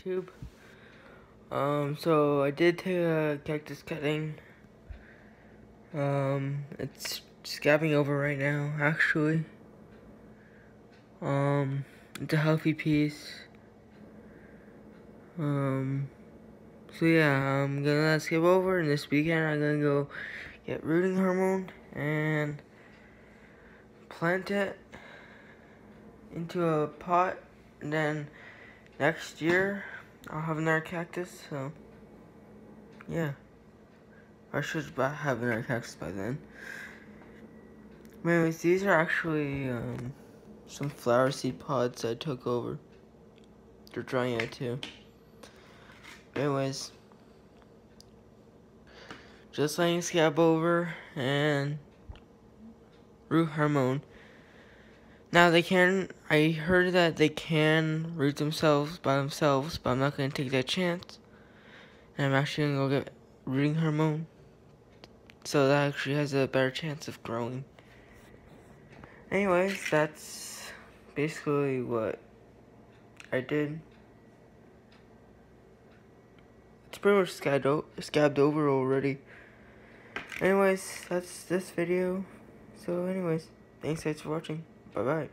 YouTube. Um, so I did take a cactus cutting. Um, it's scabbing over right now, actually. Um, it's a healthy piece. Um, so yeah, I'm gonna skip over, and this weekend I'm gonna go get rooting hormone and plant it into a pot, and then next year I'll have another cactus, so yeah. I should have another cactus by then. anyways, these are actually um, some flower seed pods I took over. They're drying out too. anyways, just letting scab over and root hormone. Now they can, I heard that they can root themselves by themselves, but I'm not going to take that chance. And I'm actually going to go get rooting hormone. So that actually has a better chance of growing. Anyways, that's basically what I did. It's pretty much scabbed, scabbed over already. Anyways, that's this video. So anyways, thanks guys for watching. Bye bye.